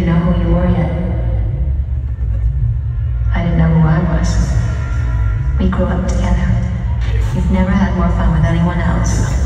didn't know who you were yet. I didn't know who I was. We grew up together. You've never had more fun with anyone else.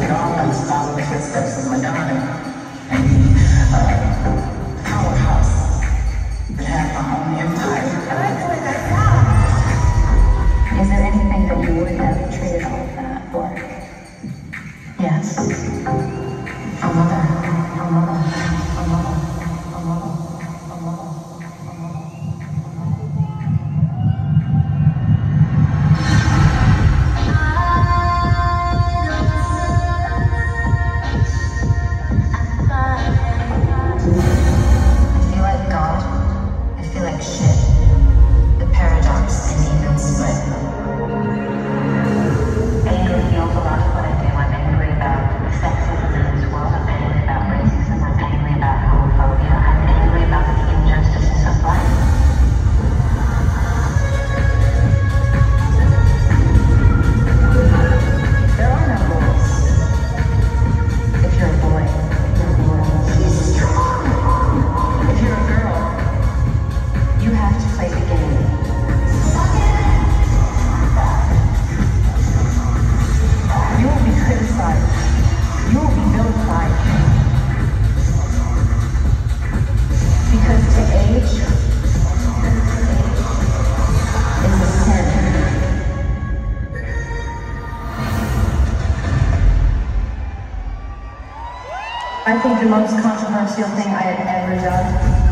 we all to the footsteps of Madonna. And powerhouse that own empire. Is there anything that you would have traded all of that for? Yes. I think the most controversial thing I have ever done.